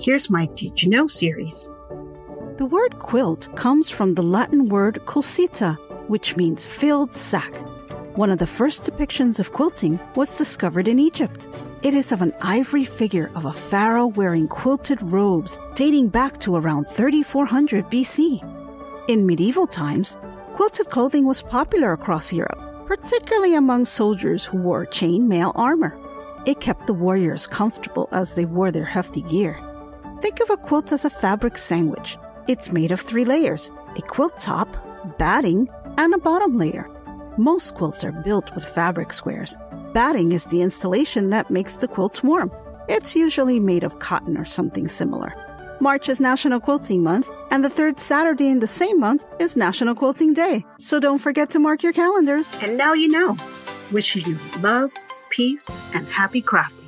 Here's my Did You Know series. The word quilt comes from the Latin word culcita, which means filled sack. One of the first depictions of quilting was discovered in Egypt. It is of an ivory figure of a pharaoh wearing quilted robes dating back to around 3400 BC. In medieval times, quilted clothing was popular across Europe, particularly among soldiers who wore chainmail armor. It kept the warriors comfortable as they wore their hefty gear. Think of a quilt as a fabric sandwich. It's made of three layers a quilt top, batting, and a bottom layer. Most quilts are built with fabric squares. Batting is the installation that makes the quilts warm. It's usually made of cotton or something similar. March is National Quilting Month, and the third Saturday in the same month is National Quilting Day. So don't forget to mark your calendars. And now you know. Wishing you love, peace, and happy crafting.